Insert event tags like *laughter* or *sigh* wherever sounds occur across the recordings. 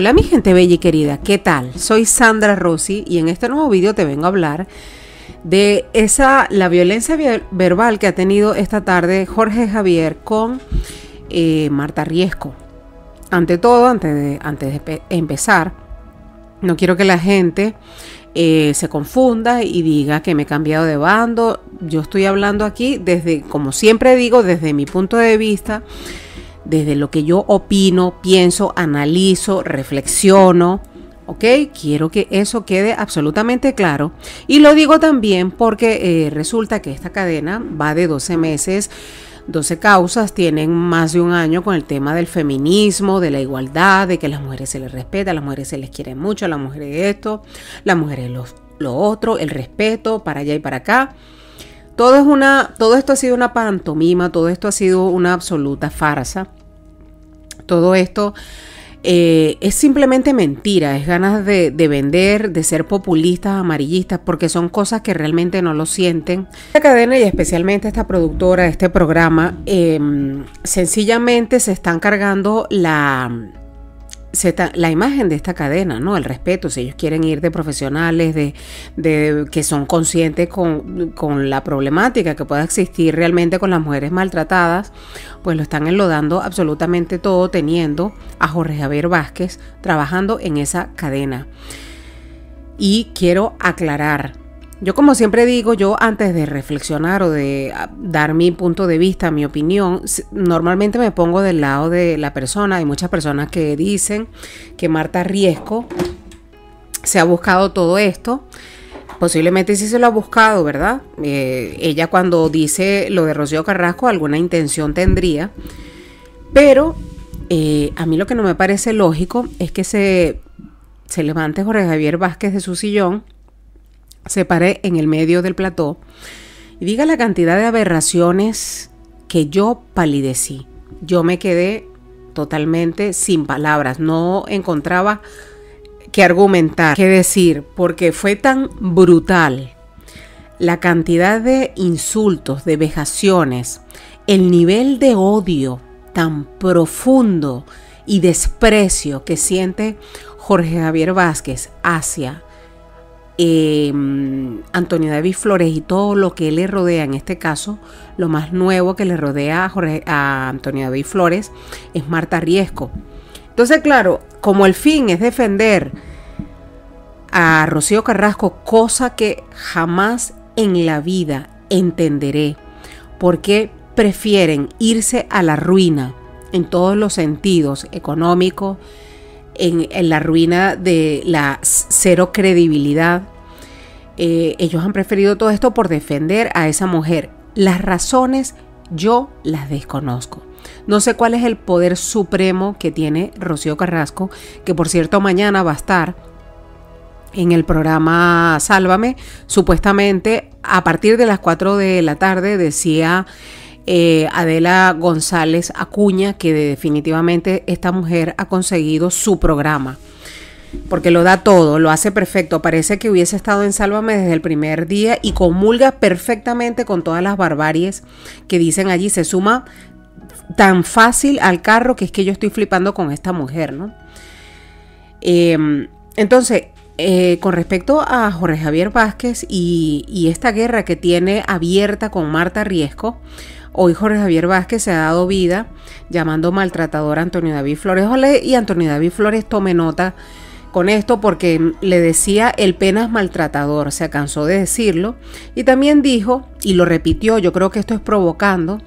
Hola mi gente bella y querida, ¿qué tal? Soy Sandra Rossi y en este nuevo video te vengo a hablar de esa, la violencia verbal que ha tenido esta tarde Jorge Javier con eh, Marta Riesco. Ante todo, antes de, antes de empezar, no quiero que la gente eh, se confunda y diga que me he cambiado de bando. Yo estoy hablando aquí desde, como siempre digo, desde mi punto de vista desde lo que yo opino, pienso, analizo, reflexiono. ¿Ok? Quiero que eso quede absolutamente claro. Y lo digo también porque eh, resulta que esta cadena va de 12 meses. 12 causas tienen más de un año con el tema del feminismo, de la igualdad, de que a las mujeres se les respeta, a las mujeres se les quiere mucho, a las mujeres esto, las mujeres lo otro, el respeto para allá y para acá. Todo, es una, todo esto ha sido una pantomima, todo esto ha sido una absoluta farsa. Todo esto eh, es simplemente mentira, es ganas de, vender, de ser populistas, amarillistas, porque son cosas que realmente no lo sienten. La cadena y especialmente esta productora, este programa, em, sencillamente se están cargando la la imagen de esta cadena, ¿no? El respeto, si ellos quieren ir de profesionales, de, que son conscientes con, con, la problemática que pueda existir realmente con las mujeres maltratadas, pues lo están enlodando absolutamente todo, teniendo a Jorge Javier Vázquez trabajando en esa cadena. Y quiero aclarar, yo como siempre digo, yo antes de reflexionar o de ah, dar mi punto de vista, mi opinión, normalmente me pongo del lado de la persona. Hay muchas personas que dicen que Marta Riesco se ha buscado todo esto. Posiblemente sí se lo ha buscado, ¿verdad? Eh, ella cuando dice lo de Rocío Carrasco alguna intención tendría. Pero eh, a mí lo que no me parece lógico es que se, se levante Jorge Javier Vázquez de su sillón se pare en el medio del plató y diga la cantidad de aberraciones que yo palidecí. Yo me quedé totalmente sin palabras, no encontraba que argumentar, que decir, porque fue tan brutal la cantidad de insultos, de vejaciones, el nivel de odio tan profundo y desprecio que siente Jorge Javier Vázquez hacia eh, Antonio David Flores y todo lo que le rodea, en este caso, lo más nuevo que le rodea a, Antonio David Flores es Marta Riesco. Entonces, claro, como el fin es defender a Rocío Carrasco, cosa que jamás en la vida entenderé, porque prefieren irse a la ruina en todos los sentidos, económico, en, la ruina de la cero credibilidad. Eh, ellos han preferido todo esto por defender a esa mujer. Las razones yo las desconozco. No sé cuál es el poder supremo que tiene Rocío Carrasco, que por cierto mañana va a estar en el programa Sálvame. Supuestamente a partir de las 4 de la tarde decía eh, Adela González Acuña, que definitivamente esta mujer ha conseguido su programa. Porque lo da todo, lo hace perfecto. Parece que hubiese estado en Sálvame desde el primer día y comulga perfectamente con todas las barbaries que dicen allí. Se suma tan fácil al carro que es que yo estoy flipando con esta mujer, ¿no? Em, entonces, eh, con respecto a Jorge Javier Vázquez y, esta guerra que tiene abierta con Marta Riesco, Hoy Jorge Javier Vázquez se ha dado vida llamando maltratador a Antonio David Flores. y Antonio David Flores tome nota con esto porque le decía el penas maltratador, se cansó de decirlo. Y también dijo, y lo repitió, yo creo que esto es provocando,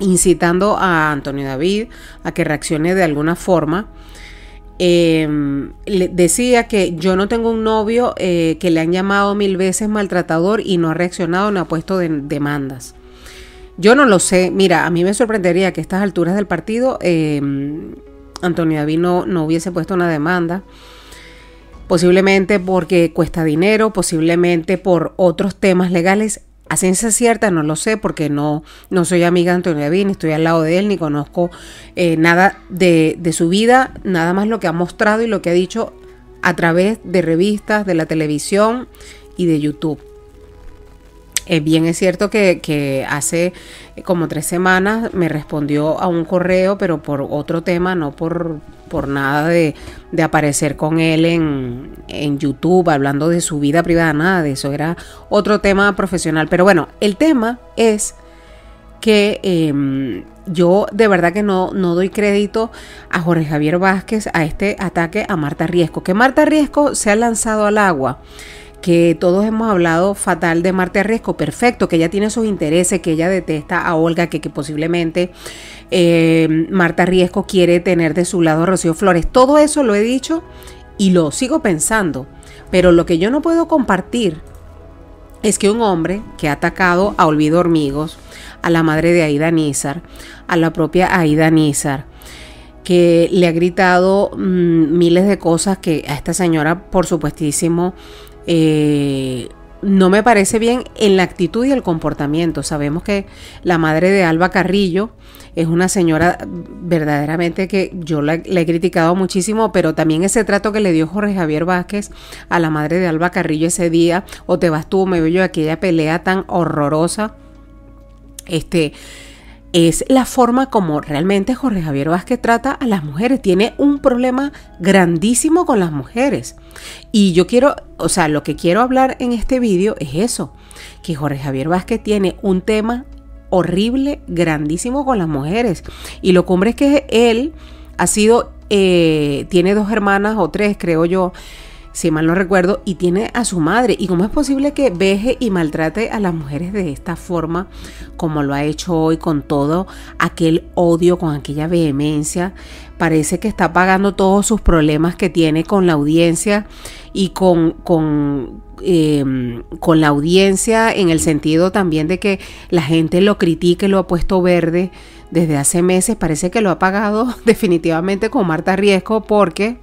incitando a Antonio David a que reaccione de alguna forma. Em, le decía que yo no tengo un novio eh, que le han llamado mil veces maltratador y no ha reaccionado, no ha puesto demandas. Yo no lo sé. Mira, a mí me sorprendería que a estas alturas del partido em, Antonio David no, hubiese puesto una demanda. Posiblemente porque cuesta dinero, posiblemente por otros temas legales. A ciencia cierta no lo sé porque no, no soy amiga de Antonio David, ni estoy al lado de él, ni conozco eh, nada de, de su vida, nada más lo que ha mostrado y lo que ha dicho a través de revistas, de la televisión y de YouTube. Eh, bien es cierto que, hace como tres semanas me respondió a un correo, pero por otro tema, no por, por nada de, aparecer con él en, en, YouTube hablando de su vida privada, nada de eso, era otro tema profesional. Pero bueno, el tema es que em, yo de verdad que no, no doy crédito a Jorge Javier Vázquez a este ataque a Marta Riesco, que Marta Riesco se ha lanzado al agua que todos hemos hablado fatal de Marta Riesco, perfecto, que ella tiene sus intereses, que ella detesta a Olga, que, posiblemente eh, Marta Riesco quiere tener de su lado a Rocío Flores. Todo eso lo he dicho y lo sigo pensando, pero lo que yo no puedo compartir es que un hombre que ha atacado a Olvido Hormigos, a la madre de Aida Nizar, a la propia Aida Nizar, que le ha gritado mm, miles de cosas que a esta señora, por supuestísimo, eh, no me parece bien en la actitud y el comportamiento. Sabemos que la madre de Alba Carrillo es una señora verdaderamente que yo la, he criticado muchísimo, pero también ese trato que le dio Jorge Javier Vázquez a la madre de Alba Carrillo ese día, o te vas tú, me veo yo, aquella pelea tan horrorosa. Este, es la forma como realmente Jorge Javier Vázquez trata a las mujeres. Tiene un problema grandísimo con las mujeres. Y yo quiero, o sea, lo que quiero hablar en este vídeo es eso, que Jorge Javier Vázquez tiene un tema horrible, grandísimo con las mujeres. Y lo cumbre es que él ha sido, eh, tiene dos hermanas o tres, creo yo, si mal no recuerdo, y tiene a su madre. ¿Y cómo es posible que veje y maltrate a las mujeres de esta forma, como lo ha hecho hoy, con todo aquel odio, con aquella vehemencia? Parece que está pagando todos sus problemas que tiene con la audiencia y con, con, em, con la audiencia en el sentido también de que la gente lo critique, lo ha puesto verde desde hace meses. Parece que lo ha pagado *laughs* definitivamente con Marta Riesco porque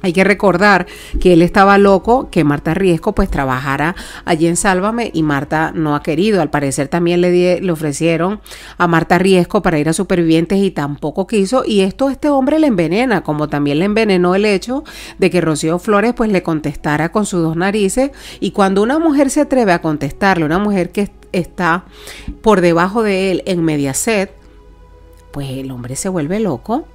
hay que recordar que él estaba loco, que Marta Riesco pues trabajara allí en Sálvame y Marta no ha querido. Al parecer también le, ofrecieron a Marta Riesco para ir a Supervivientes y tampoco quiso. Y esto este hombre le envenena, como también le envenenó el hecho de que Rocío Flores pues le contestara con sus dos narices. Y cuando una mujer se atreve a contestarle, una mujer que está por debajo de él en Mediaset, pues el hombre se vuelve loco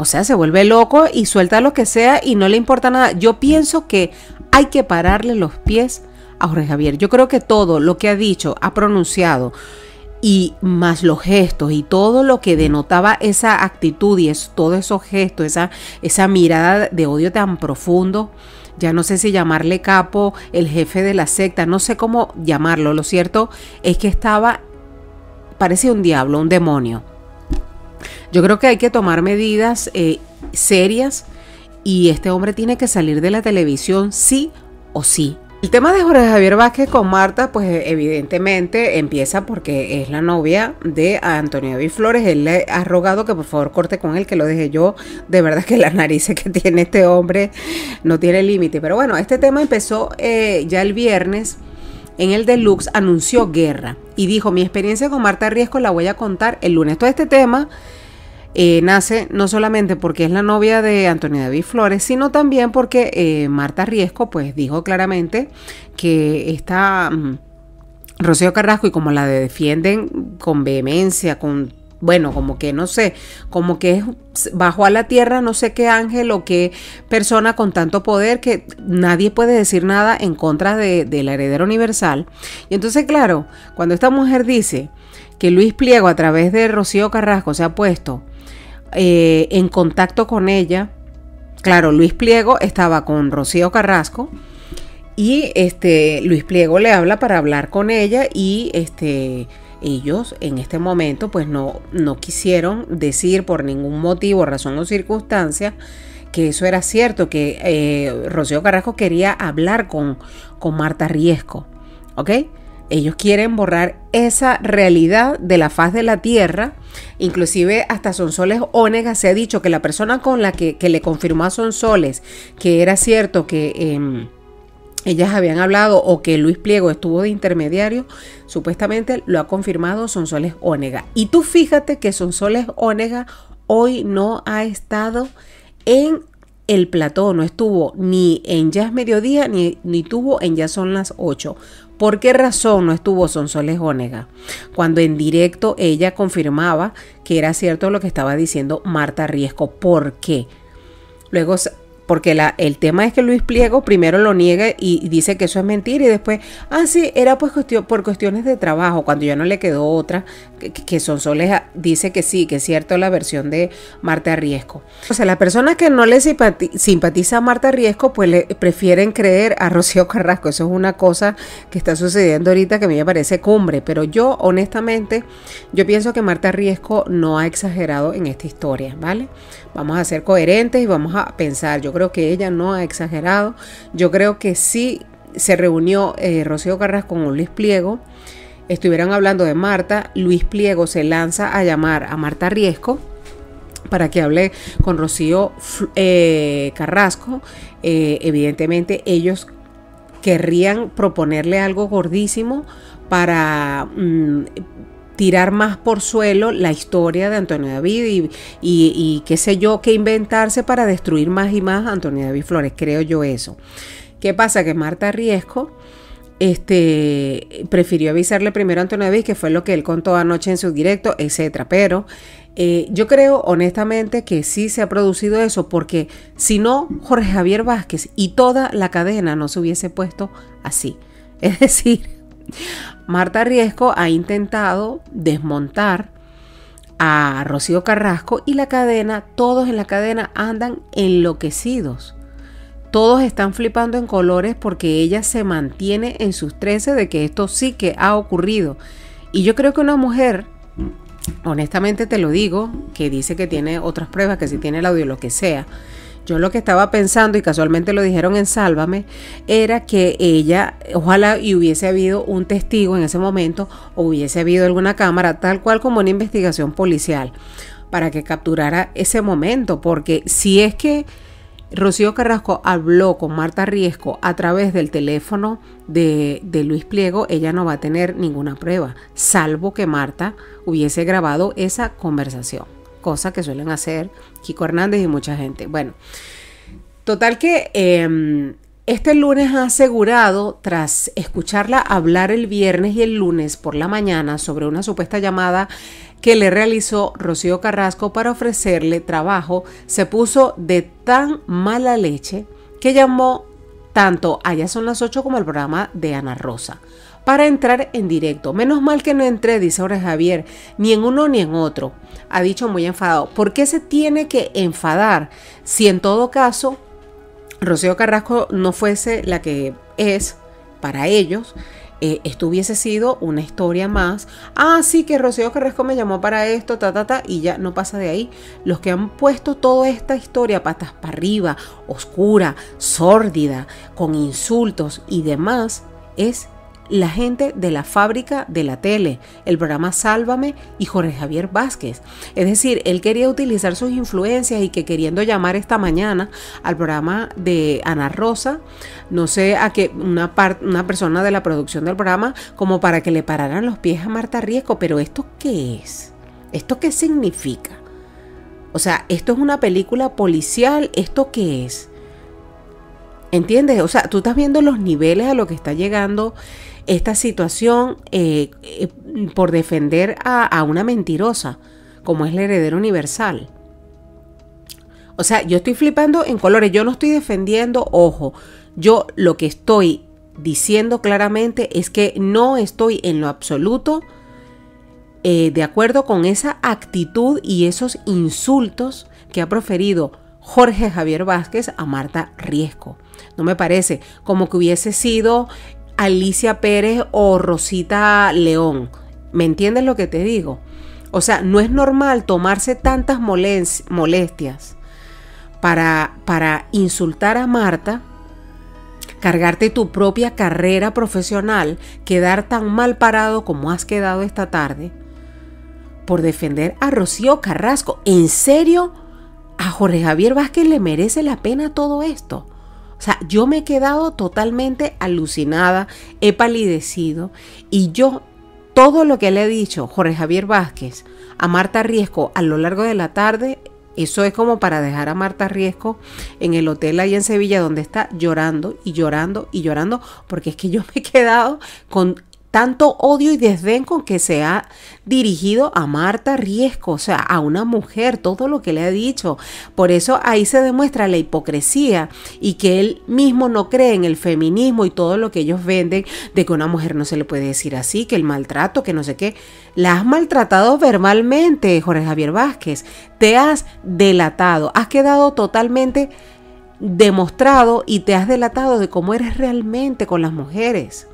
o sea, se vuelve loco y suelta lo que sea y no le importa nada. Yo pienso que hay que pararle los pies a Jorge Javier. Yo creo que todo lo que ha dicho, ha pronunciado, y más los gestos y todo lo que denotaba esa actitud y es, todos esos gestos, esa, esa mirada de odio tan profundo, ya no sé si llamarle capo, el jefe de la secta, no sé cómo llamarlo. Lo cierto es que estaba, parecía un diablo, un demonio. Yo creo que hay que tomar medidas eh, serias y este hombre tiene que salir de la televisión sí o sí. El tema de Jorge Javier Vázquez con Marta, pues evidentemente empieza porque es la novia de Antonio David Flores. Él le ha rogado que por favor corte con él, que lo deje yo. De verdad *laughs* que las narices que tiene este hombre no tiene límite. Pero bueno, este tema empezó eh, ya el viernes. En el Deluxe anunció guerra y dijo, mi experiencia con Marta Riesco la voy a contar el lunes. Todo este tema eh, nace no solamente porque es la novia de Antonio David Flores, sino también porque eh, Marta Riesco pues dijo claramente que esta mm, Rocío Carrasco y como la defienden con vehemencia, con bueno, como que no sé, como que es bajo a la tierra no sé qué ángel o qué persona con tanto poder que nadie puede decir nada en contra de, de la heredera universal. Y entonces, claro, cuando esta mujer dice que Luis Pliego a través de Rocío Carrasco se ha puesto eh, en contacto con ella. Claro, Luis Pliego estaba con Rocío Carrasco y este Luis Pliego le habla para hablar con ella y este ellos en este momento pues no, no quisieron decir por ningún motivo, razón o circunstancia que eso era cierto, que eh, Rocío Carrasco quería hablar con, con Marta Riesco, ¿ok? Ellos quieren borrar esa realidad de la faz de la tierra. Inclusive hasta Sonsoles Ónega se ha dicho que la persona con la que, le confirmó a Sonsoles que era cierto que em, ellas habían hablado o que Luis Pliego estuvo de intermediario, supuestamente lo ha confirmado Sonsoles Ónega. Y tú fíjate que Sonsoles Ónega hoy no ha estado en el plató no estuvo ni en Ya es mediodía ni, ni tuvo en Ya son las 8. ¿Por qué razón no estuvo Sonsoles Ónega? Cuando en directo ella confirmaba que era cierto lo que estaba diciendo Marta Riesco. ¿Por qué? Luego porque el tema es que Luis Pliego primero lo niega y, dice que eso es mentira y después, ah, sí, era pues por cuestiones de trabajo, cuando ya no le quedó otra, que, que Sonsoles dice que sí, que es cierto la versión de Marta Riesco. O sea, la persona que no le simpatiza a Marta Riesco, pues le prefieren creer a Rocío Carrasco. Eso es una cosa que está sucediendo ahorita que a mí me parece cumbre, pero yo honestamente, yo pienso que Marta Riesco no ha exagerado en esta historia, ¿vale? Vamos a ser coherentes y vamos a pensar. Yo creo que ella no ha exagerado. Yo creo que sí se reunió eh, Rocío Carrasco con Luis Pliego. Estuvieron hablando de Marta. Luis Pliego se lanza a llamar a Marta Riesco para que hable con Rocío eh, Carrasco. Eh, evidentemente ellos querrían proponerle algo gordísimo para mm, tirar más por suelo la historia de Antonio David y, qué sé yo, qué inventarse para destruir más y más a Antonio David Flores, creo yo eso. ¿Qué pasa? Que Marta Riesco este, prefirió avisarle primero a Antonio David, que fue lo que él contó anoche en su directo, etcétera. Pero eh, yo creo honestamente que sí se ha producido eso, porque si no, Jorge Javier Vázquez y toda la cadena no se hubiese puesto así. *laughs* Es decir, Marta Riesco ha intentado desmontar a Rocío Carrasco y la cadena, todos en la cadena andan enloquecidos. Todos están flipando en colores porque ella se mantiene en sus 13 de que esto sí que ha ocurrido. Y yo creo que una mujer, honestamente te lo digo, que dice que tiene otras pruebas, que si tiene el audio, lo que sea, yo lo que estaba pensando, y casualmente lo dijeron en Sálvame, era que ella, ojalá y hubiese habido un testigo en ese momento, o hubiese habido alguna cámara, tal cual como una investigación policial, para que capturara ese momento, porque si es que Rocío Carrasco habló con Marta Riesco a través del teléfono de, de, Luis Pliego, ella no va a tener ninguna prueba, salvo que Marta hubiese grabado esa conversación cosa que suelen hacer Kiko Hernández y mucha gente. Bueno, total que em, este lunes ha asegurado, tras escucharla hablar el viernes y el lunes por la mañana sobre una supuesta llamada que le realizó Rocío Carrasco para ofrecerle trabajo, se puso de tan mala leche que llamó tanto Allá son las 8 como el programa de Ana Rosa para entrar en directo. Menos mal que no entré, dice ahora Javier, ni en uno ni en otro. Ha dicho muy enfadado. ¿Por qué se tiene que enfadar si en todo caso Rocío Carrasco no fuese la que es para ellos? Eh, esto hubiese sido una historia más. Ah, sí, que Rocío Carrasco me llamó para esto, ta, ta, ta, y ya no pasa de ahí. Los que han puesto toda esta historia patas para arriba, oscura, sórdida, con insultos y demás, es la gente de la fábrica de la tele, el programa Sálvame y Jorge Javier Vázquez. Es decir, él quería utilizar sus influencias y que queriendo llamar esta mañana al programa de Ana Rosa, no sé a qué, una, una persona de la producción del programa, como para que le pararan los pies a Marta Riesco. Pero ¿esto qué es? ¿Esto qué significa? O sea, esto es una película policial, ¿esto qué es? ¿Entiendes? O sea, tú estás viendo los niveles a lo que está llegando esta situación eh, eh, por defender a, una mentirosa, como es la heredera universal. O sea, yo estoy flipando en colores, yo no estoy defendiendo, ojo, yo lo que estoy diciendo claramente es que no estoy en lo absoluto eh, de acuerdo con esa actitud y esos insultos que ha proferido Jorge Javier Vázquez a Marta Riesco. No me parece como que hubiese sido Alicia Pérez o Rosita León. ¿Me entiendes lo que te digo? O sea, no es normal tomarse tantas molestias para, para insultar a Marta, cargarte tu propia carrera profesional, quedar tan mal parado como has quedado esta tarde, por defender a Rocío Carrasco. ¿En serio? ¿A Jorge Javier Vázquez le merece la pena todo esto? O sea, yo me he quedado totalmente alucinada, he palidecido y yo todo lo que le he dicho Jorge Javier Vázquez a Marta Riesco a lo largo de la tarde, Eso es como para dejar a Marta Riesco en el hotel ahí en Sevilla donde está llorando y llorando y llorando porque es que yo me he quedado con tanto odio y desdén con que se ha dirigido a Marta Riesco, o sea, a una mujer, todo lo que le ha dicho. Por eso ahí se demuestra la hipocresía y que él mismo no cree en el feminismo y todo lo que ellos venden de que a una mujer no se le puede decir así, que el maltrato, que no sé qué. La has maltratado verbalmente, Jorge Javier Vázquez. Te has delatado, has quedado totalmente demostrado y te has delatado de cómo eres realmente con las mujeres.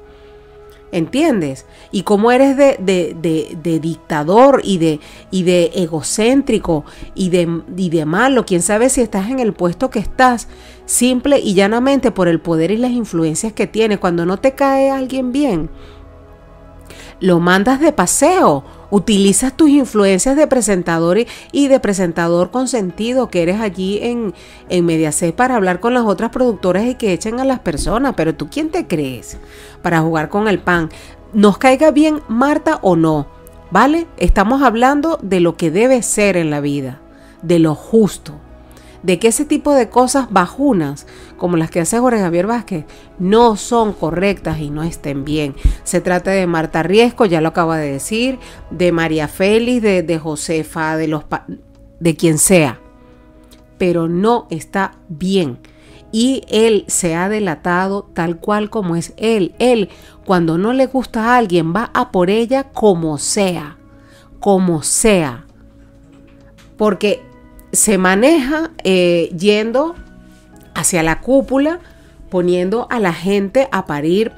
¿Entiendes? Y cómo eres de, de, dictador y de, y de egocéntrico y de, y de malo. Quién sabe si estás en el puesto que estás, simple y llanamente por el poder y las influencias que tienes. Cuando no te cae alguien bien, lo mandas de paseo. Utilizas tus influencias de presentador y de presentador con sentido que eres allí en, en Mediaset para hablar con las otras productoras y que echen a las personas. Pero tú, ¿quién te crees para jugar con el pan? Nos caiga bien Marta o no, ¿vale? Estamos hablando de lo que debe ser en la vida, de lo justo de que ese tipo de cosas bajunas, como las que hace Jorge Javier Vázquez, no son correctas y no estén bien. Se trata de Marta Riesco, ya lo acaba de decir, de María Félix, de, de Josefa, de, los, de quien sea. Pero no está bien. Y él se ha delatado tal cual como es él. Él, cuando no le gusta a alguien, va a por ella como sea. Como sea. Porque se maneja eh, yendo hacia la cúpula, poniendo a la gente a parir,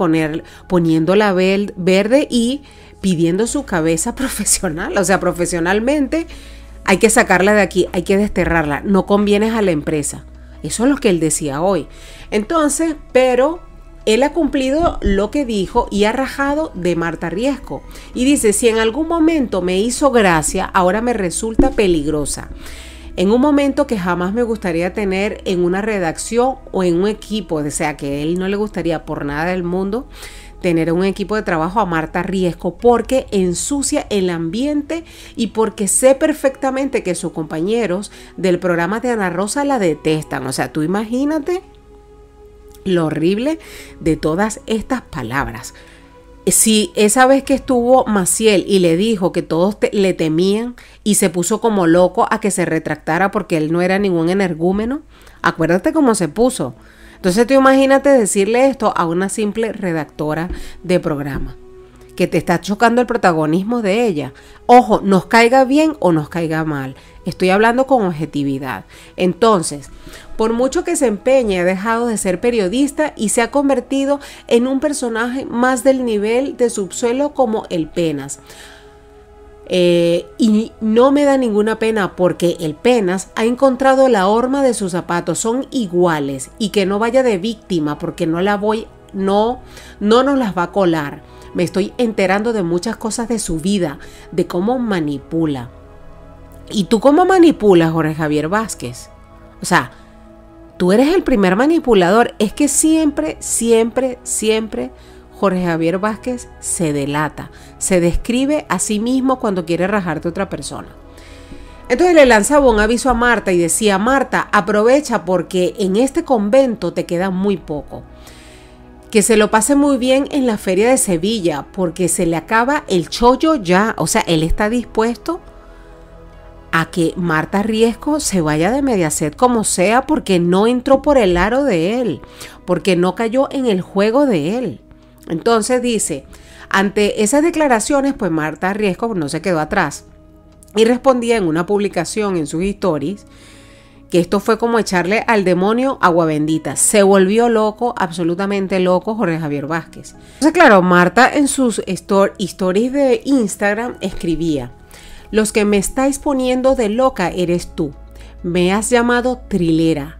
poniendo la verde y pidiendo su cabeza *laughs* profesional. O sea, profesionalmente hay que sacarla de aquí, hay que desterrarla. No conviene a la empresa. Eso es lo que él decía hoy. Entonces, pero él ha cumplido lo que dijo y ha rajado de Marta Riesco. Y dice, si en algún momento me hizo gracia, ahora me resulta peligrosa en un momento que jamás me gustaría tener en una redacción o en un equipo, o sea, que a él no le gustaría por nada del mundo tener un equipo de trabajo a Marta Riesco porque ensucia el ambiente y porque sé perfectamente que sus compañeros del programa de Ana Rosa la detestan. O sea, tú imagínate lo horrible de todas estas palabras si esa vez que estuvo Maciel y le dijo que todos le temían y se puso como loco a que se retractara porque él no era ningún energúmeno, acuérdate cómo se puso. Entonces tú imagínate decirle esto a una simple redactora de programa que te está chocando el protagonismo de ella. Ojo, nos caiga bien o nos caiga mal. Estoy hablando con objetividad. Entonces, por mucho que se empeñe, ha dejado de ser periodista y se ha convertido en un personaje más del nivel de subsuelo como el Penas. Eh, y no me da ninguna pena porque el Penas ha encontrado la horma de sus zapatos, son iguales y que no vaya de víctima porque no la voy, no, no nos las va a colar me estoy enterando de muchas cosas de su vida, de cómo manipula. ¿Y tú cómo manipulas, Jorge Javier Vázquez? O sea, tú eres el primer manipulador. Es que siempre, siempre, siempre Jorge Javier Vázquez se delata, se describe a sí mismo cuando quiere rajarte a otra persona. Entonces le lanzaba un aviso a Marta y decía, Marta, aprovecha porque en este convento te queda muy poco que se lo pase muy bien en la feria de Sevilla, porque se le acaba el chollo ya. O sea, él está dispuesto a que Marta Riesco se vaya de Mediaset como sea, porque no entró por el aro de él, porque no cayó en el juego de él. Entonces dice, ante esas declaraciones, pues Marta Riesco no se quedó atrás y respondía en una publicación en sus stories que esto fue como echarle al demonio agua bendita. Se volvió loco, absolutamente loco Jorge Javier Vázquez. Entonces, claro, Marta en sus stories de Instagram escribía, los que me estáis poniendo de loca eres tú. Me has llamado trilera,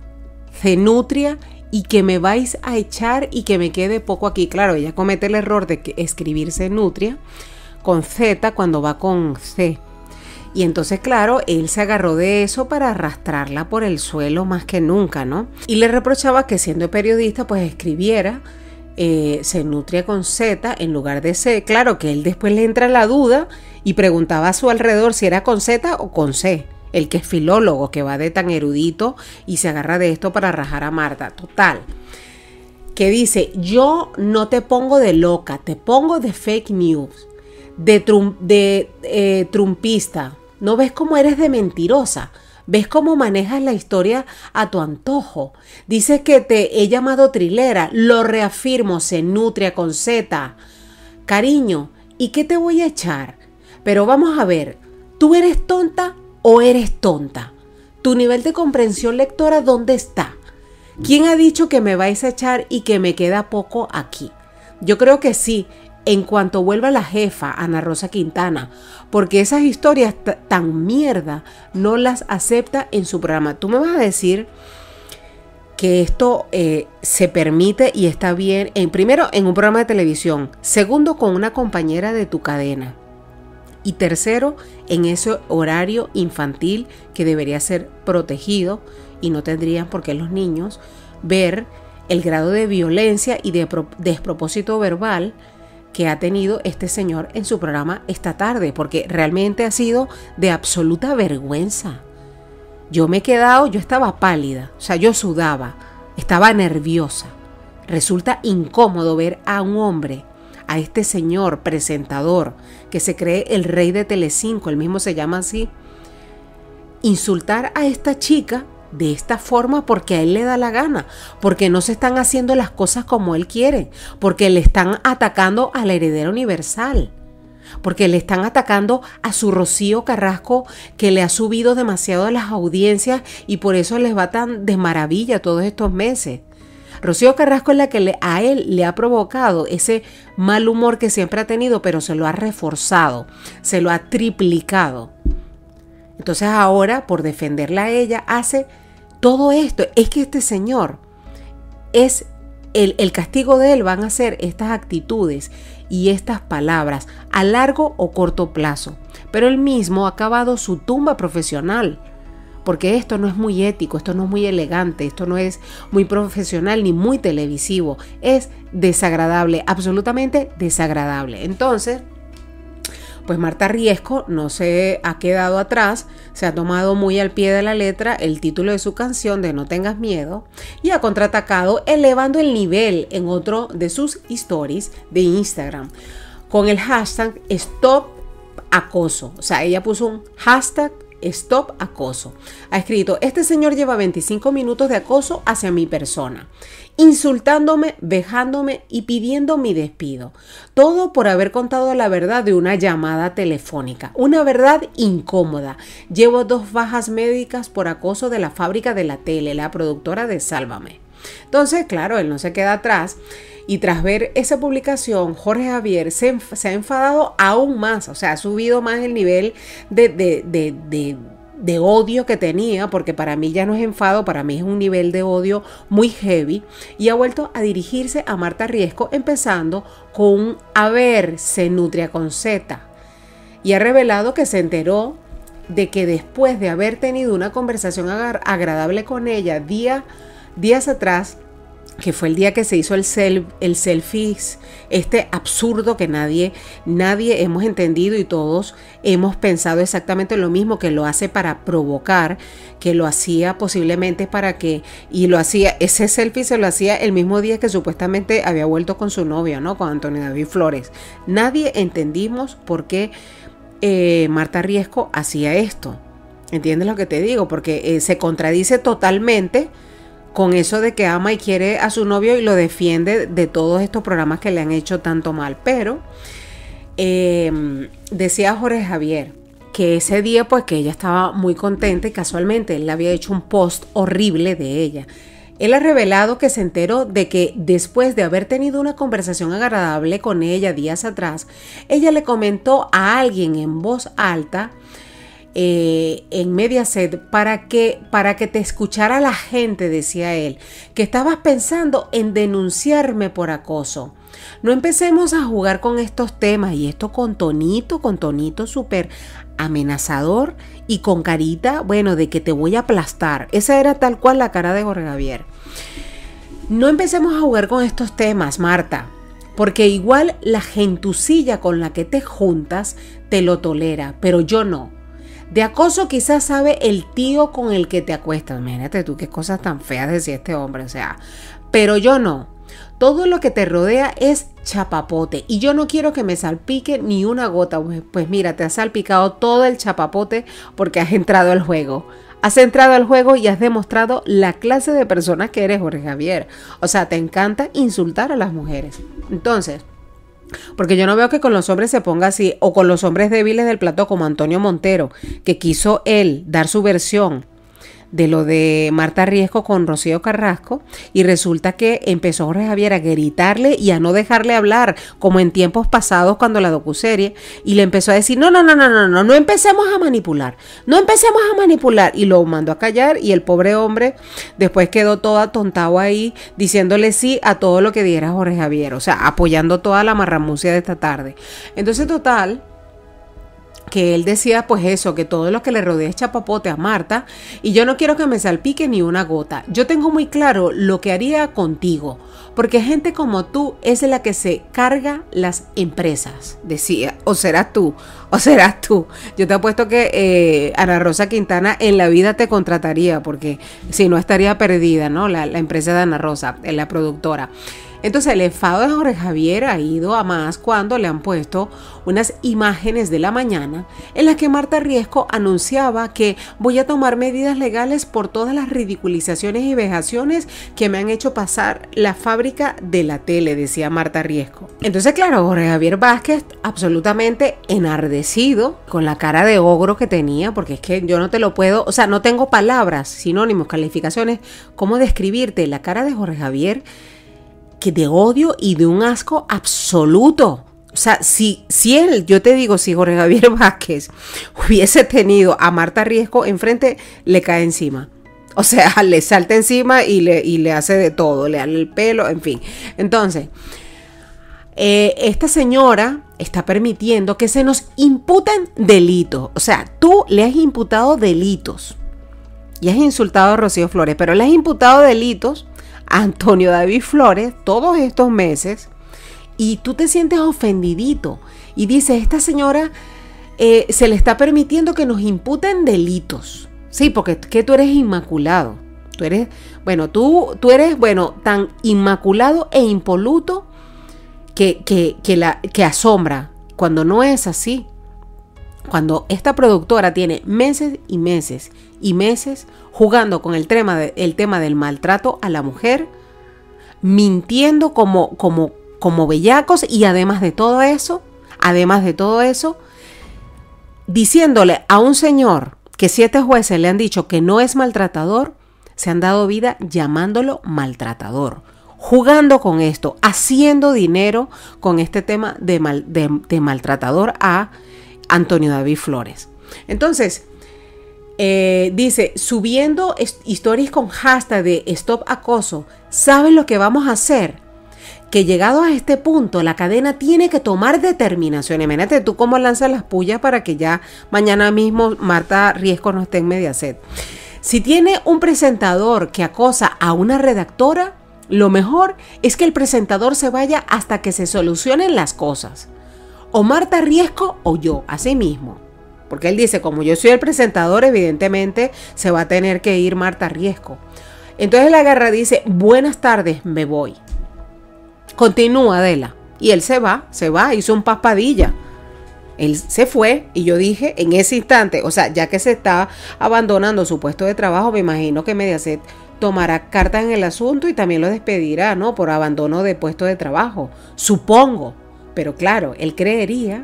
cenutria y que me vais a echar y que me quede poco aquí. Claro, ella comete el error de escribir cenutria con Z cuando va con C. Y entonces, claro, él se agarró de eso para arrastrarla por el suelo más que nunca, ¿no? Y le reprochaba que siendo periodista, pues escribiera eh, se nutria con Z en lugar de C. Claro que él después le entra la duda y preguntaba a su alrededor si era con Z o con C. el que es filólogo, que va de tan erudito y se agarra de esto para rajar a Marta. Total. Que dice, yo no te pongo de loca, te pongo de fake news, de, eh, trumpista. ¿No ves cómo eres de mentirosa? ¿Ves cómo manejas la historia a tu antojo? Dices que te he llamado trilera, lo reafirmo, se nutria con Z. Cariño, ¿y qué te voy a echar? Pero vamos a ver, ¿tú eres tonta o eres tonta? ¿Tu nivel de comprensión lectora dónde está? ¿Quién ha dicho que me vais a echar y que me queda poco aquí? Yo creo que sí, en cuanto vuelva la jefa, Ana Rosa Quintana, porque esas historias tan mierda no las acepta en su programa. Tú me vas a decir que esto eh, se permite y está bien, en, primero, en un programa de televisión, segundo, con una compañera de tu cadena. Y tercero, en ese horario infantil que debería ser protegido y no tendrían por qué los niños ver el grado de violencia y de despropósito verbal que ha tenido este señor en su programa esta tarde, porque realmente ha sido de absoluta vergüenza. Yo me he quedado, yo estaba pálida, o sea, yo sudaba, estaba nerviosa. Resulta incómodo ver a un hombre a este señor presentador que se cree el rey de Telecinco, el mismo se llama así, insultar a esta chica de esta forma porque a él le da la gana, porque no se están haciendo las cosas como él quiere, porque le están atacando a la heredera universal, porque le están atacando a su Rocío Carrasco que le ha subido demasiado a las audiencias y por eso les va tan de maravilla todos estos meses. Rocío Carrasco es la que a él le ha provocado ese mal humor que siempre ha tenido, pero se lo ha reforzado, se lo ha triplicado. Entonces ahora, por defenderla a ella, hace todo esto. Es que este señor es el, castigo de él van a ser estas actitudes y estas palabras a largo o corto plazo. Pero él mismo ha acabado su tumba profesional porque esto no es muy ético, esto no es muy elegante, esto no es muy profesional ni muy televisivo, es desagradable, absolutamente desagradable. Entonces, pues Marta Riesco no se ha quedado atrás, se ha tomado muy al pie de la letra el título de su canción de No tengas miedo y ha contraatacado elevando el nivel en otro de sus stories de Instagram con el hashtag Stop Acoso. O sea, ella puso un hashtag Stop acoso. Ha escrito, este señor lleva 25 minutos de acoso hacia mi persona, insultándome, vejándome y pidiendo mi despido. Todo por haber contado la verdad de una llamada telefónica. Una verdad incómoda. Llevo dos bajas médicas por acoso de la fábrica de la tele, la productora de Sálvame. Entonces, claro, él no se queda atrás y tras ver esa publicación, Jorge Javier se, ha enfadado aún más, o sea, ha subido más el nivel de, de, odio que tenía, porque para mí ya no es enfado, para mí es un nivel de odio muy heavy, y ha vuelto a dirigirse a Marta Riesco, empezando con a ver, se nutria con Z. Y ha revelado que se enteró de que después de haber tenido una conversación agradable con ella días atrás, que fue el día que se hizo el, el selfies, este absurdo que nadie, nadie hemos entendido y todos hemos pensado exactamente lo mismo, que lo hace para provocar, que lo hacía posiblemente para que, y lo hacía, ese selfie se lo hacía el mismo día que supuestamente había vuelto con su novia, ¿no? Con Antonio David Flores. Nadie entendimos por qué eh, Marta Riesco hacía esto. ¿Entiendes lo que te digo? Porque eh, se contradice totalmente con eso de que ama y quiere a su novio y lo defiende de todos estos programas que le han hecho tanto mal. Pero em, decía Jorge Javier que ese día pues que ella estaba muy contenta y casualmente él le había hecho un post horrible de ella. Él ha revelado que se enteró de que después de haber tenido una conversación agradable con ella días atrás, ella le comentó a alguien en voz alta eh, en Mediaset para que, para que te escuchara la gente, decía él, que estabas pensando en denunciarme por acoso. No empecemos a jugar con estos temas y esto con tonito, con tonito súper amenazador y con carita, bueno, de que te voy a aplastar. Esa era tal cual la cara de Jorge Javier. No empecemos a jugar con estos temas, Marta, porque igual la gentucilla con la que te juntas te lo tolera, pero yo no. De acoso quizás sabe el tío con el que te acuestas. Imagínate tú qué cosas tan feas decía este hombre, o sea, pero yo no. Todo lo que te rodea es chapapote y yo no quiero que me salpique ni una gota. Pues, pues mira, te has salpicado todo el chapapote porque has entrado al juego. Has entrado al juego y has demostrado la clase de persona que eres, Jorge Javier. O sea, te encanta insultar a las mujeres. Entonces, porque yo no veo que con los hombres se ponga así, o con los hombres débiles del plato como Antonio Montero, que quiso él dar su versión de lo de Marta Riesco con Rocío Carrasco y resulta que empezó Jorge Javier a gritarle y a no dejarle hablar como en tiempos pasados cuando la docuserie y le empezó a decir no no no no no no no empecemos a manipular no empecemos a manipular y lo mandó a callar y el pobre hombre después quedó todo atontado ahí diciéndole sí a todo lo que diera Jorge Javier o sea apoyando toda la marramucia de esta tarde. Entonces total que él decía pues eso, que todo lo que le rodea es chapapote a Marta y yo no quiero que me salpique ni una gota. Yo tengo muy claro lo que haría contigo, porque gente como tú es la que se carga las empresas, decía, o serás tú, o serás tú. Yo te apuesto que eh, Ana Rosa Quintana en la vida te contrataría, porque si no estaría perdida, ¿no? La, la empresa de Ana Rosa, la productora. Entonces el enfado de Jorge Javier ha ido a más cuando le han puesto unas imágenes de la mañana en las que Marta Riesco anunciaba que voy a tomar medidas legales por todas las ridiculizaciones y vejaciones que me han hecho pasar la fábrica de la tele, decía Marta Riesco. Entonces claro, Jorge Javier Vázquez absolutamente enardecido con la cara de ogro que tenía, porque es que yo no te lo puedo, o sea, no tengo palabras, sinónimos, calificaciones, cómo describirte la cara de Jorge Javier que de odio y de un asco absoluto. O sea, si, si él, yo te digo, si Jorge Javier *laughs* Vázquez hubiese tenido a Marta Riesco enfrente, le cae encima. O sea, *laughs* le salta encima y le, y le hace de todo, le da el pelo, en fin. Entonces, eh, esta señora está permitiendo que se nos imputen delitos. O sea, tú le has imputado delitos y has insultado a Rocío Flores, pero le has imputado delitos Antonio David Flores todos estos meses y tú te sientes ofendidito y dices, esta señora eh, se le está permitiendo que nos imputen delitos. Sí, porque que tú eres inmaculado. Tú eres, bueno, tú, tú eres, bueno, tan inmaculado e impoluto que, que, que, la, que asombra cuando no es así. Cuando esta productora tiene meses y meses y meses jugando con el tema, tema del maltrato a la mujer, mintiendo como, como, como bellacos y además de todo eso, además de todo eso, diciéndole a un señor que siete jueces le han dicho que no es maltratador, se han dado vida llamándolo maltratador, jugando con esto, haciendo dinero con este tema de, mal, de maltratador a Antonio David Flores. Entonces, eh, dice, subiendo historias con hashtag de stop acoso, ¿saben lo que vamos a hacer? Que llegado a este punto, la cadena tiene que tomar determinaciones. Imagínate tú cómo lanzas las pullas para que ya mañana mismo Marta Riesco no esté en Mediaset. Si tiene un presentador que acosa a una redactora, lo mejor es que el presentador se vaya hasta que se solucionen las cosas. O Marta Riesco o yo, así mismo. Porque él dice, como yo soy el presentador, evidentemente se va a tener que ir Marta Riesco. Entonces la garra dice, buenas tardes, me voy. Continúa Adela. Y él se va, se va, hizo un paspadilla. Él se fue y yo dije en ese instante, o sea, ya que se está abandonando su puesto de trabajo, me imagino que Mediaset tomará carta en el asunto y también lo despedirá, ¿no? Por abandono de puesto de trabajo. Supongo. Pero claro, él creería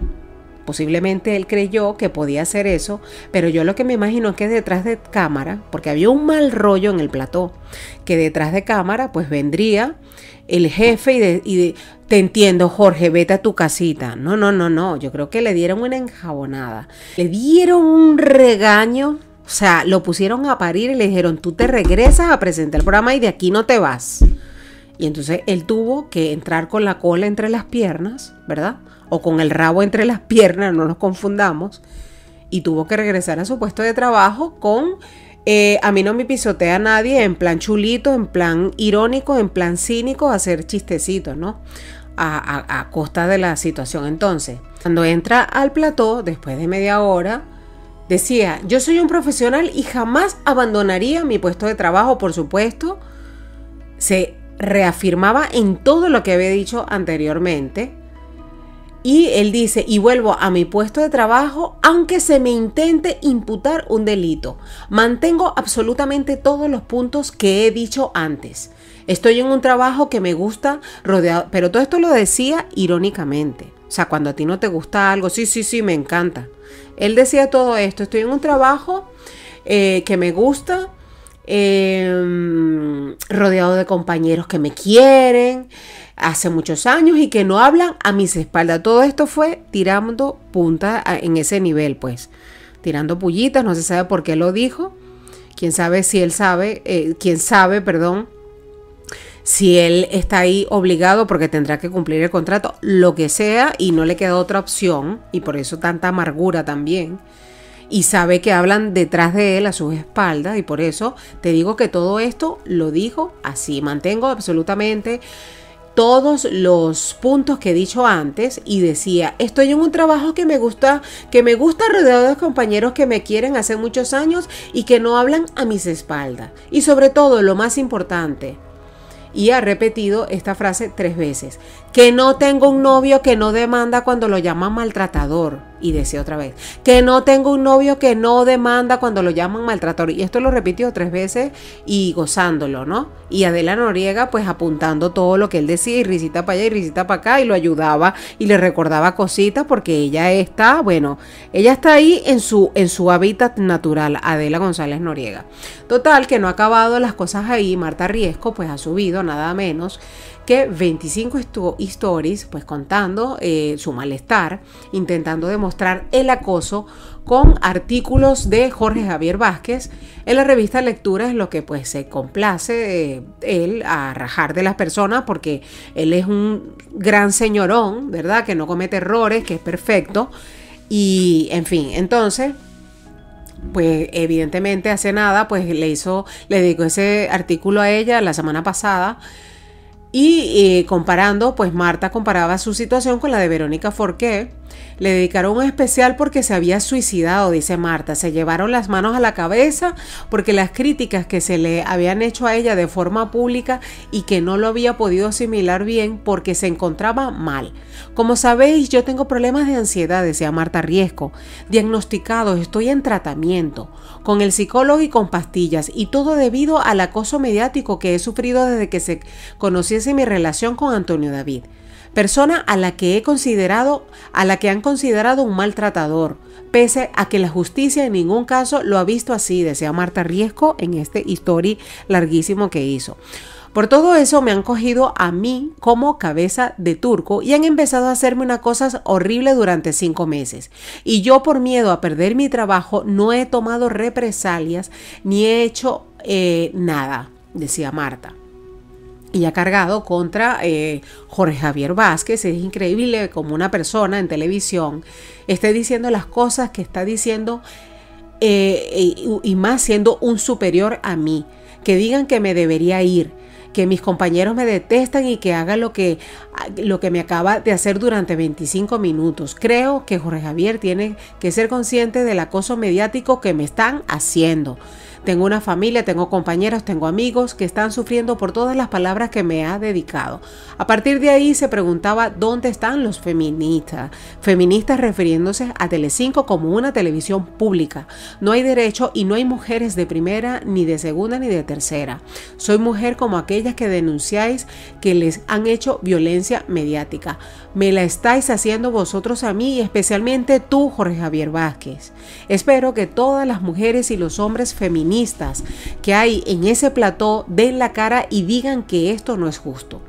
Posiblemente él creyó que podía hacer eso, pero yo lo que me imagino es que detrás de cámara, porque había un mal rollo en el plató, que detrás de cámara pues vendría el jefe y, te entiendo Jorge, vete a tu casita. No, no, no, no, yo creo que le dieron una enjabonada, le dieron un regaño. O sea, lo pusieron a parir y le dijeron, tú te regresas a presentar el programa y de aquí no te vas. Y entonces él tuvo que entrar con la cola entre las piernas, ¿verdad? o con el rabo entre las *laughs* piernas, no nos confundamos, y tuvo que regresar a su puesto de trabajo con eh, a mí no me pisotea nadie en plan chulito, en plan irónico, en plan cínico, hacer chistecitos, ¿no? A, a, costa de la situación. Entonces, cuando entra al plató, después de media hora, Decía, yo soy un profesional y jamás abandonaría mi puesto de trabajo, por supuesto. Se reafirmaba en todo lo que había dicho anteriormente. Y él dice, y vuelvo a mi puesto de trabajo aunque se me intente imputar un delito. Mantengo absolutamente todos los puntos que he dicho antes. Estoy en un trabajo que me gusta rodeado, pero todo esto lo decía irónicamente. O sea, cuando a ti no te gusta algo, sí, sí, sí, me encanta. Él decía todo esto, estoy en un trabajo eh, que me gusta, em, rodeado de compañeros que me quieren, hace muchos años y que no hablan a mis espaldas. Todo esto fue tirando punta en ese nivel, pues. Tirando pullitas, no se sabe por qué lo dijo. Quién sabe si él sabe, eh, quién sabe, perdón, si él está ahí obligado porque tendrá que cumplir el contrato, lo que sea, y no le queda otra opción, y por eso tanta amargura también. Y sabe que hablan detrás de él a sus espaldas, y por eso te digo que todo esto lo dijo así. Mantengo absolutamente todos los puntos que he dicho antes y decía, estoy en un trabajo que me gusta, que me gusta rodeado de compañeros que me quieren hace muchos años y que no hablan a mis espaldas. Y sobre todo, lo más importante, y ha repetido esta frase tres veces, que no tengo un novio que no demanda cuando lo llaman maltratador y decía otra vez, que no tengo un novio que no demanda cuando lo llaman maltratador. Y esto lo repitió tres veces y gozándolo, ¿no? Y Adela Noriega pues apuntando todo lo que él decía y risita para allá y risita para acá y lo ayudaba y le recordaba cositas porque ella está, bueno, ella está ahí en su, en su hábitat natural, Adela González Noriega. Total, que no ha acabado las cosas ahí, Marta Riesco pues ha subido nada menos que 25 stories, pues contando eh, su malestar, intentando demostrar el acoso con artículos de Jorge Javier Vázquez en la revista Lectura, es lo que pues se complace eh, él a rajar de las personas porque él es un gran señorón, ¿verdad? Que no comete errores, que es perfecto. Y en fin, entonces pues evidentemente hace nada, pues le hizo, le dedicó ese artículo a ella la semana pasada y eh, comparando, pues Marta comparaba su situación con la de Verónica Forqué. Le dedicaron un especial porque se había suicidado, dice Marta. Se llevaron las manos a la cabeza porque las críticas que se le habían hecho a ella de forma pública y que no lo había podido asimilar bien porque se encontraba mal. Como sabéis, yo tengo problemas de ansiedad, decía Marta Riesco. Diagnosticado, estoy en tratamiento con el psicólogo y con pastillas, y todo debido al acoso mediático que he sufrido desde que se conociese mi relación con Antonio David, persona a la que he considerado, a la que han considerado un maltratador, pese a que la justicia en ningún caso lo ha visto así, decía Marta Riesco en este story larguísimo que hizo. Por todo eso me han cogido a mí como cabeza de turco y han empezado a hacerme una cosa horrible durante cinco meses. Y yo por miedo a perder mi trabajo no he tomado represalias ni he hecho eh, nada, decía Marta y ha cargado contra eh, Jorge Javier Vázquez. Es increíble como una persona en televisión esté diciendo las cosas que está diciendo eh, y más siendo un superior a mí. Que digan que me debería ir, que mis compañeros me detestan y que haga lo que, lo que me acaba de hacer durante 25 minutos. Creo que Jorge Javier tiene que ser consciente del acoso mediático que me están haciendo. Tengo una familia, tengo compañeros, tengo amigos que están sufriendo por todas las palabras que me ha dedicado. A partir de ahí se preguntaba dónde están los feministas. Feministas refiriéndose a Telecinco como una televisión pública. No hay derecho y no hay mujeres de primera, ni de segunda, ni de tercera. Soy mujer como aquellas que denunciáis que les han hecho violencia mediática. Me la estáis haciendo vosotros a mí y especialmente tú, Jorge Javier Vázquez. Espero que todas las mujeres y los hombres feministas que hay en ese plató den la cara y digan que esto no es justo.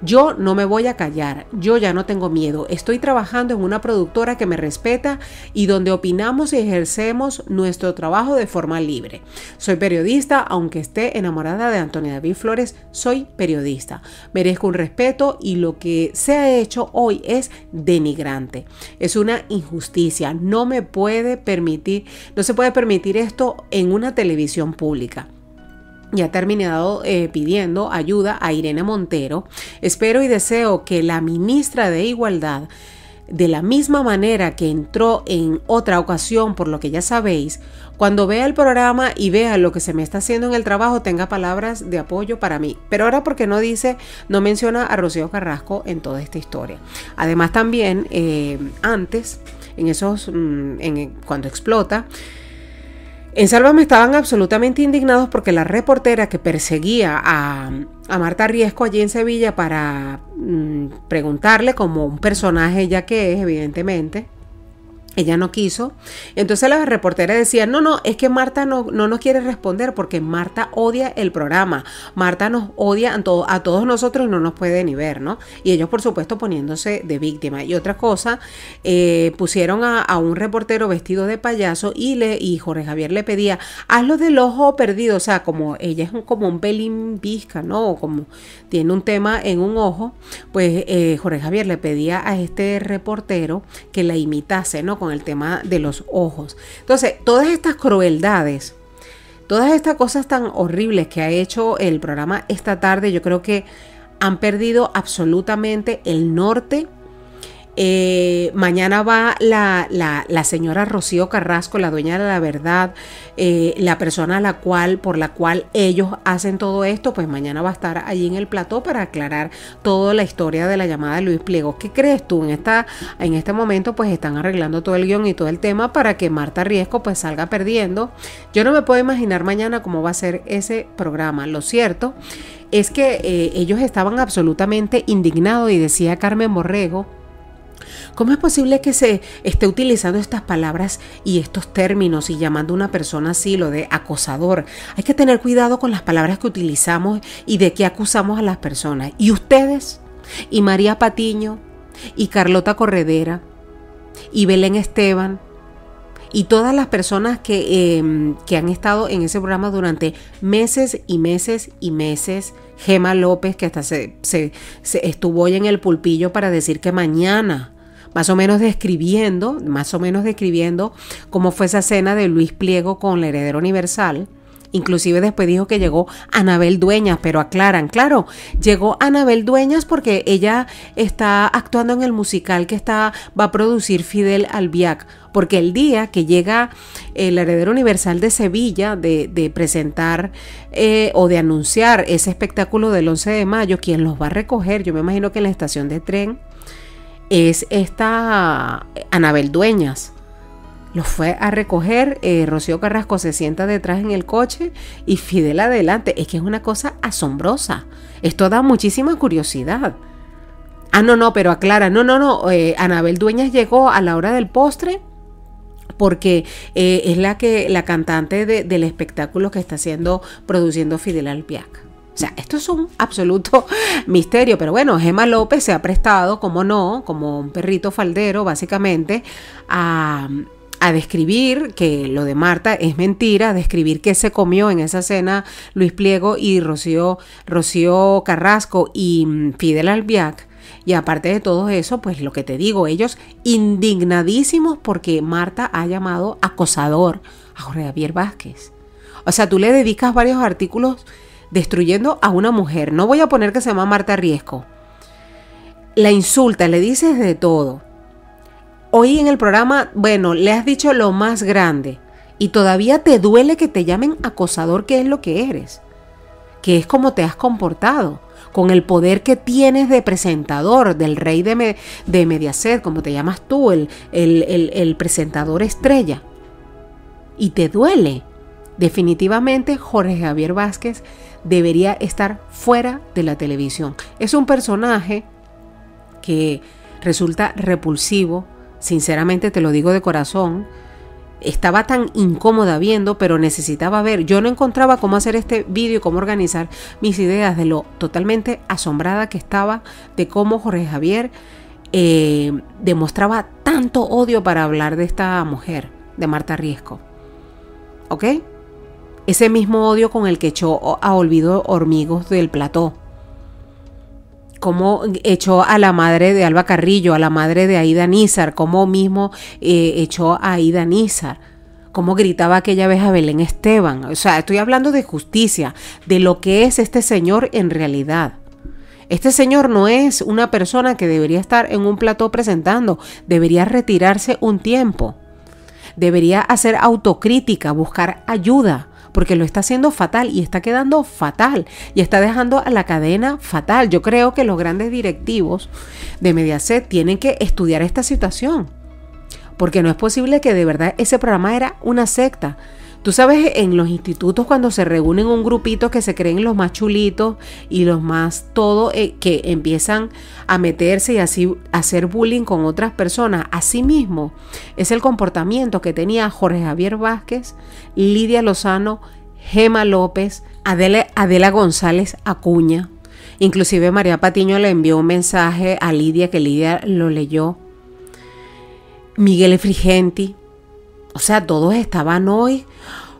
Yo no me voy a callar, yo ya no tengo miedo, estoy trabajando en una productora que me respeta y donde opinamos y ejercemos nuestro trabajo de forma libre. Soy periodista, aunque esté enamorada de Antonia David Flores, soy periodista. Merezco un respeto y lo que se ha hecho hoy es denigrante. Es una injusticia, no me puede permitir, no se puede permitir esto en una televisión pública y ha terminado eh, pidiendo ayuda a Irene Montero. Espero y deseo que la ministra de Igualdad de la misma manera que entró en otra ocasión, por lo que ya sabéis, cuando vea el programa y vea lo que se me está haciendo en el trabajo, tenga palabras de apoyo para mí. Pero ahora porque no dice, no menciona a Rocío Carrasco en toda esta historia. Además también, eh, antes, en esos, mm, en, cuando explota, en Sálvame estaban absolutamente indignados porque la reportera que perseguía a, Marta Riesco allí en Sevilla para mm, preguntarle como un personaje ya que es, evidentemente, ella no quiso. Entonces la reportera decía, no, no, es que Marta no, no nos quiere responder porque Marta odia el programa. Marta nos odia a, a, todos nosotros y no nos puede ni ver, ¿no? Y ellos, por supuesto, poniéndose de víctima. Y otra cosa, eh, pusieron a, un reportero vestido de payaso y, le, y Jorge Javier le pedía, hazlo del ojo perdido. O sea, como ella es como un pelín visca, ¿no? como tiene un tema en un ojo, pues eh, Jorge Javier le pedía a este reportero que la imitase, ¿no? El tema de los ojos. Entonces, todas estas crueldades, todas estas cosas tan horribles que ha hecho el programa esta tarde, yo creo que han perdido absolutamente el norte eh, mañana va la, la, señora Rocío Carrasco, la dueña de la verdad, eh, la persona la cual, por la cual ellos hacen todo esto, pues mañana va a estar allí en el plató para aclarar toda la historia de la llamada de Luis Pliego. ¿Qué crees tú? En, esta, en este momento pues están arreglando todo el guion y todo el tema para que Marta Riesco pues salga perdiendo. Yo no me puedo imaginar mañana cómo va a ser ese programa. Lo cierto es que eh, ellos estaban absolutamente indignados y decía Carmen Borrego, ¿Cómo es posible que se esté utilizando estas palabras y estos términos y llamando a una persona así, lo de acosador? Hay que tener cuidado con las palabras que utilizamos y de qué acusamos a las personas. ¿Y ustedes? ¿Y María Patiño? ¿Y Carlota Corredera? ¿Y Belén Esteban? Y todas las personas que, em, que, han estado en ese programa durante meses y meses y meses. Gema López, que hasta se, se, estuvo hoy en el pulpillo para decir que mañana más o menos describiendo, más o menos describiendo cómo fue esa cena de Luis Pliego con la heredera universal. Inclusive después dijo que llegó Anabel Dueñas, pero aclaran, claro, llegó Anabel Dueñas porque ella está actuando en el musical que está, va a producir Fidel Albiac, porque el día que llega el heredero universal de Sevilla de, presentar eh, o de anunciar ese espectáculo del 11 de mayo, quien los va a recoger, yo me imagino que en la estación de tren, es esta Anabel Dueñas. Lo fue a recoger, eh, Rocío Carrasco se sienta detrás en el coche y Fidel adelante. Es que es una cosa asombrosa. Esto da muchísima curiosidad. Ah, no, no, pero aclara, no, no, no, eh, Anabel Dueñas llegó a la hora del postre porque eh, es la que la cantante del espectáculo que está haciendo produciendo Fidel Alpiac. O sea, esto es un absoluto *laughs* misterio, pero bueno, Gema López se ha prestado, como no, como un perrito faldero, básicamente, a, describir que lo de Marta es mentira, a describir qué se comió en esa cena Luis Pliego y Rocío, Rocío Carrasco y mm, Fidel Albiac. Y aparte de todo eso, pues lo que te digo, ellos indignadísimos porque Marta ha llamado acosador a Jorge Javier Vázquez. O sea, tú le dedicas varios artículos destruyendo a una mujer. No voy a poner que se llama Marta Riesco. La insulta, le dices de todo. Hoy en el programa, bueno, le has dicho lo más grande y todavía te duele que te llamen acosador, que es lo que eres, que es como te has comportado, con el poder que tienes de presentador, del rey de, de Mediaset, como te llamas tú, el, el, el presentador estrella. Y te duele. Definitivamente Jorge Javier Vázquez debería estar fuera de la televisión. Es un personaje que resulta repulsivo, sinceramente te lo digo de corazón. Estaba tan incómoda viendo, pero necesitaba ver. Yo no encontraba cómo hacer este vídeo y cómo organizar mis ideas de lo totalmente asombrada que estaba de cómo Jorge Javier eh, demostraba tanto odio para hablar de esta mujer, de Marta Riesco. ¿Ok? ese mismo odio con el que echó a olvido hormigos del plató. Como echó a la madre de Alba Carrillo, a la madre de Aida Nízar, como mismo eh, echó a Aida Nízar, como gritaba aquella vez a Belén Esteban. O sea, estoy hablando de justicia, de lo que es este señor en realidad. Este señor no es una persona que debería estar en un plató presentando, debería retirarse un tiempo, debería hacer autocrítica, buscar ayuda, porque lo está haciendo fatal y está quedando fatal y está dejando a la cadena fatal. Yo creo que los grandes directivos de Mediaset tienen que estudiar esta situación, porque no es posible que de verdad ese programa era una secta Tú sabes, en los institutos cuando se reúnen un grupito que se creen los más chulitos y los más todo, eh, que empiezan a meterse y así hacer bullying con otras personas. Asimismo, es el comportamiento que tenía Jorge Javier Vázquez, Lidia Lozano, Gema López, Adela, Adela González Acuña. Inclusive María Patiño le envió un mensaje a Lidia que Lidia lo leyó. Miguel Frigenti, o sea, todos estaban hoy.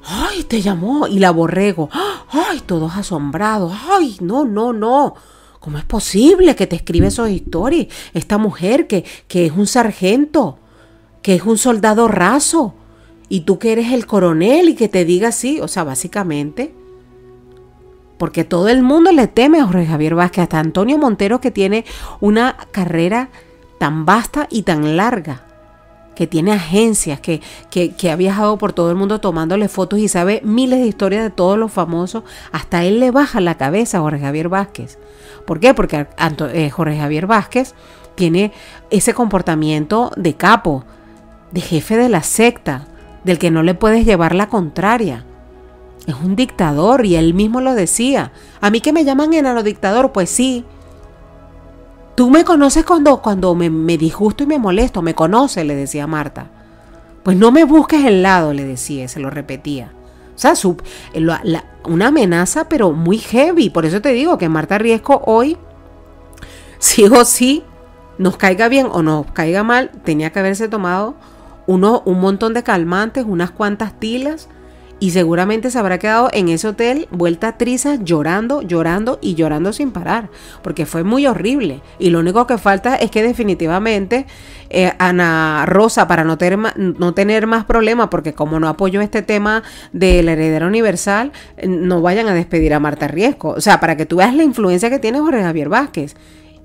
¡Ay, te llamó! Y la borrego. ¡Ay, todos asombrados! ¡Ay, no, no, no! ¿Cómo es posible que te escribe esos historias? Esta mujer que, que es un sargento, que es un soldado raso, y tú que eres el coronel y que te diga así. O sea, básicamente, porque todo el mundo le teme a Jorge Javier Vázquez, hasta Antonio Montero que tiene una carrera tan vasta y tan larga que tiene agencias, que, que, ha viajado por todo el mundo tomándole fotos y sabe miles de historias de todos los famosos, hasta él le baja la cabeza a Jorge Javier Vázquez. ¿Por qué? Porque eh, Jorge Javier Vázquez tiene ese comportamiento de capo, de jefe de la secta, del que no le puedes llevar la contraria. Es un dictador y él mismo lo decía. A mí que me llaman enano dictador, pues sí, Tú me conoces cuando, cuando me, disgusto y me molesto, me conoces, le decía Marta. Pues no me busques el lado, le decía, se lo repetía. O sea, una amenaza, pero muy heavy. Por eso te digo que Marta Riesco hoy, *laughs* sí o sí, nos caiga bien o nos caiga mal, tenía que haberse tomado uno, un montón de calmantes, unas cuantas tilas y seguramente se habrá quedado en ese hotel vuelta triza llorando, llorando y llorando sin parar, porque fue muy horrible. Y lo único que falta es que definitivamente eh, Ana Rosa, para no, tener, no tener más problemas, porque como no apoyó este tema de la heredera universal, no vayan a despedir a Marta Riesco. O sea, para que tú veas la influencia que tiene Jorge Javier Vázquez.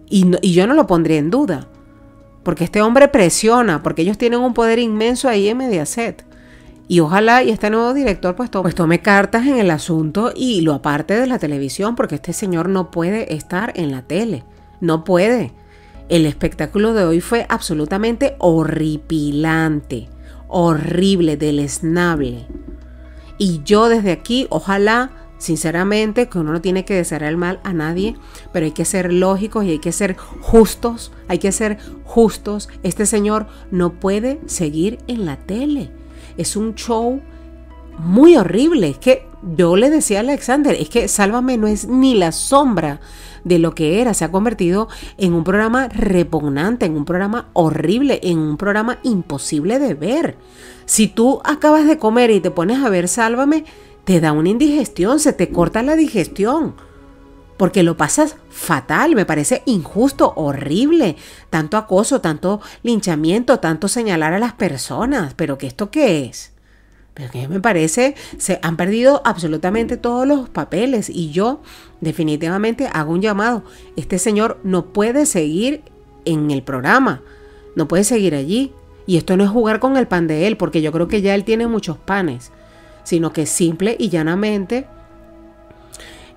Y, y yo no lo pondría en duda. Porque este hombre presiona, porque ellos tienen un poder inmenso ahí en Mediaset. Y ojalá y este nuevo director pues, pues, tome cartas en el asunto y lo aparte de la televisión, porque este señor no puede estar en la tele. No puede. El espectáculo de hoy fue absolutamente horripilante, horrible, deleznable. Y yo desde aquí, ojalá, sinceramente, que uno no tiene que desear el mal a nadie, pero hay que ser lógicos y hay que ser justos, hay que ser justos. Este señor no puede seguir en la tele es un show muy horrible. Es que yo le decía a Alexander, es que Sálvame no es ni la sombra de lo que era. Se ha convertido en un programa repugnante, en un programa horrible, en un programa imposible de ver. Si tú acabas de comer y te pones a ver Sálvame, te da una indigestión, se te corta la digestión porque lo pasas fatal, me parece injusto, horrible, tanto acoso, tanto linchamiento, tanto señalar a las personas, pero ¿qué esto qué es? Pero que me parece, se han perdido absolutamente todos los papeles y yo definitivamente hago un llamado. Este señor no puede seguir en el programa, no puede seguir allí. Y esto no es jugar con el pan de él, porque yo creo que ya él tiene muchos panes, sino que simple y llanamente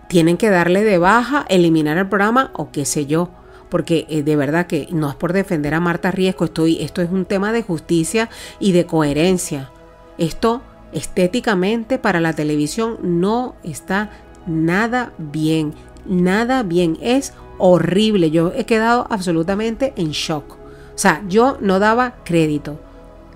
tienen que darle de baja, eliminar el programa o qué sé yo. Porque eh, de verdad que no es por defender a Marta Riesco, estoy, esto es un tema de justicia y de coherencia. Esto estéticamente para la televisión no está nada bien, nada bien, es horrible. Yo he quedado absolutamente en shock. O sea, yo no daba crédito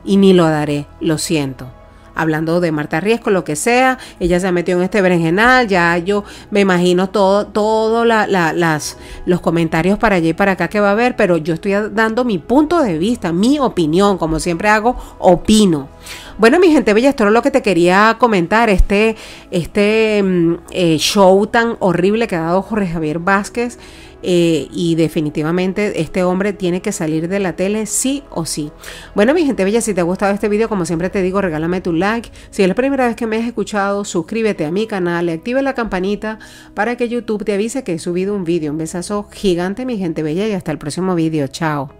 y ni lo daré, lo siento hablando de Marta Riesco, lo que sea, ella se metió en este berenjenal, ya yo me imagino todo, todo las, los comentarios para allá y para acá que va a haber, pero yo estoy dando mi punto de vista, mi opinión, como siempre hago, opino. Bueno, mi gente bella, esto es lo que te quería comentar, este, este mm, eh, show tan horrible que ha dado Jorge Javier Vázquez eh, y definitivamente este hombre tiene que salir de la tele sí o sí. Bueno, mi gente bella, si te ha gustado este video, como siempre te digo, regálame tu like. Si es la primera vez que me has escuchado, suscríbete a mi canal y activa la campanita para que YouTube te avise que he subido un video. Un besazo gigante, mi gente bella, y hasta el próximo video. Chao.